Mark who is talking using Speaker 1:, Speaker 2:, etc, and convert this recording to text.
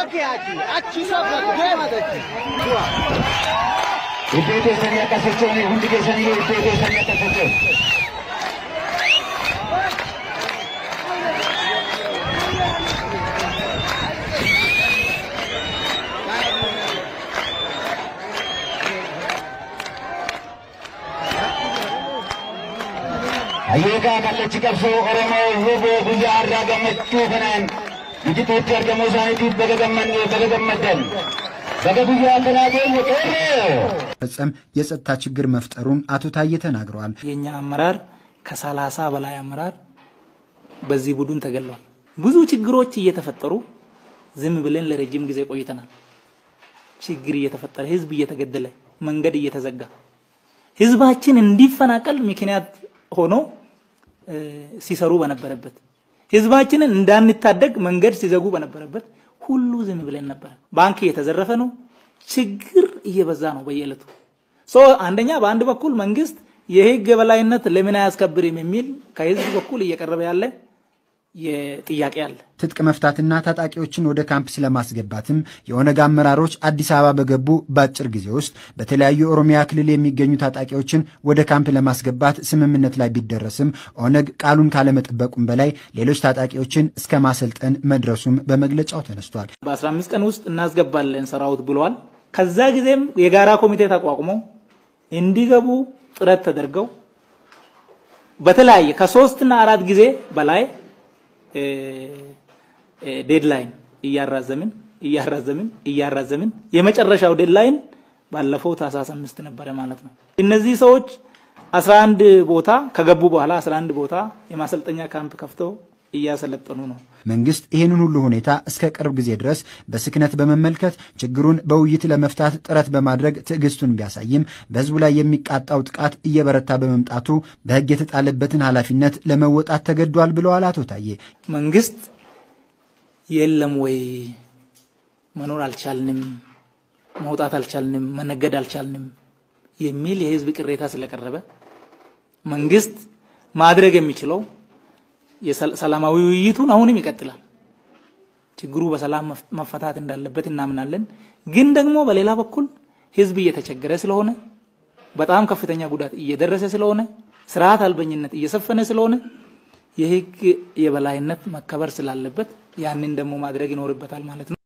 Speaker 1: ಚೀಸೋಕೆ ಹಾಕಿ ಆ ಚೀಸೋಕೆ ಧನ್ಯವಾದಕ್ಕೆ ಇಪ್ಪೈದು ಸರಿಯಾದ ಸಚಿವನಿಗೆ ಹುಂಡಿಗೆ ಸರಿಗೆ ಇಪ್ಪೈದು ಸರಿಯಾದ ಸಚಿವ ಅಯ್ಯಗ ಮಲ್ಲ ಚಿಕಪ್ಸು ಒರಮೋ ಹೂಬೋ ಗುಜಾರ್ ರಾಗ ಮೆಚ್ಚು Banan guyyaa kanaa geenye qeerroo!
Speaker 2: ፈጸም የጸጥታ ችግር መፍጠሩን አቶ ታዬ ተናግረዋል።
Speaker 3: የኛ አመራር ከሰላሳ በላይ አመራር በዚህ ቡድን ተገሏል። ብዙ ችግሮች እየተፈጠሩ ዝም ብለን ለረጅም ጊዜ ቆይተናል። ችግር እየተፈጠረ ህዝብ እየተገደለ መንገድ እየተዘጋ ህዝባችን እንዲፈናቀል ምክንያት ሆኖ ሲሰሩ በነበረበት ህዝባችንን እንዳንታደግ መንገድ ሲዘጉ በነበረበት ሁሉ ዝም ብለን ነበረ። ባንክ እየተዘረፈ ነው። ችግር እየበዛ ነው በየዕለቱ። አንደኛ በአንድ በኩል መንግስት የህግ የበላይነት ለምን አያስከብርም የሚል ከህዝብ በኩል እየቀረበ ያለ ጥያቄ አለ።
Speaker 2: ትጥቅ መፍታትና ታጣቂዎችን ወደ ካምፕ ስለማስገባትም የኦነግ አመራሮች አዲስ አበባ በገቡ በአጭር ጊዜ ውስጥ በተለያዩ የኦሮሚያ ክልል የሚገኙ ታጣቂዎችን ወደ ካምፕ ለማስገባት ስምምነት ላይ ቢደረስም ኦነግ ቃሉን ካለመጠበቁም በላይ ሌሎች ታጣቂዎችን እስከ ማሰልጠን መድረሱም በመግለጫው ተነስቷል።
Speaker 3: በ15 ቀን ውስጥ እናስገባለን ሰራዊት ብለዋል። ከዛ ጊዜም የጋራ ኮሚቴ ተቋቁሞ እንዲገቡ ጥረት ተደርገው በተለያየ ከሶስትና አራት ጊዜ በላይ deadline እያራዘምን እያራዘምን እያራዘምን የመጨረሻው deadline ባለፈው ታህሳስ አምስት ነበረ ማለት ነው። እነዚህ ሰዎች 11 ቦታ ከገቡ በኋላ 11 ቦታ የማሰልጠኛ ካምፕ ከፍተው እያሰለጠኑ ነው።
Speaker 2: መንግስት ይህንን ሁሉ ሁኔታ እስከ ቅርብ ጊዜ ድረስ በስክነት በመመልከት ችግሩን በውይይት ለመፍታት ጥረት በማድረግ ትዕግስቱን ቢያሳይም በህዝቡ ላይ የሚቃጣው ጥቃት እየበረታ በመምጣቱ በህግ የተጣለበትን ኃላፊነት ለመወጣት ተገዷል ብለዋል አቶ ታዬ።
Speaker 3: መንግስት የለም ወይ መኖር አልቻልንም፣ መውጣት አልቻልንም፣ መነገድ አልቻልንም የሚል የህዝብ ቅሬታ ስለቀረበ መንግስት ማድረግ የሚችለው ሰላማዊ ውይይቱን አሁንም ይቀጥላል። ችግሩ በሰላም መፈታት እንዳለበት እናምናለን። ግን ደግሞ በሌላ በኩል ህዝብ እየተቸገረ ስለሆነ በጣም ከፍተኛ ጉዳት እየደረሰ ስለሆነ ስርዓት አልበኝነት እየሰፈነ ስለሆነ የህግ የበላይነት መከበር ስላለበት ያንን ደግሞ ማድረግ ይኖርበታል ማለት ነው።